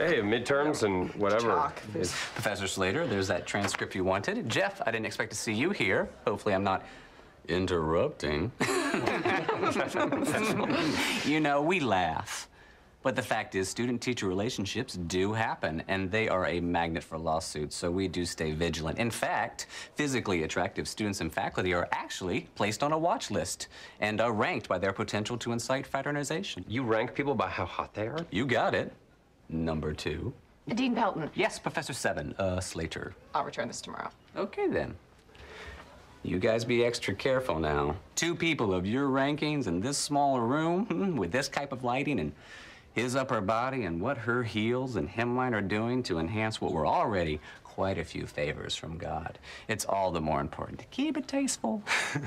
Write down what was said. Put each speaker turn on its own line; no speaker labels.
hey, midterms and whatever.
Chalk.
It's-
Professor Slater, there's that transcript you wanted. Jeff, I didn't expect to see you here. Hopefully, I'm not interrupting. you know, we laugh. But the fact is, student teacher relationships do happen, and they are a magnet for lawsuits, so we do stay vigilant. In fact, physically attractive students and faculty are actually placed on a watch list and are ranked by their potential to incite fraternization.
You rank people by how hot they are?
You got it. Number two.
Dean Pelton.
Yes, Professor Seven, uh, Slater.
I'll return this tomorrow.
Okay, then. You guys be extra careful now. Two people of your rankings in this small room hmm, with this type of lighting and his upper body and what her heels and hemline are doing to enhance what were already quite a few favors from God. It's all the more important to keep it tasteful.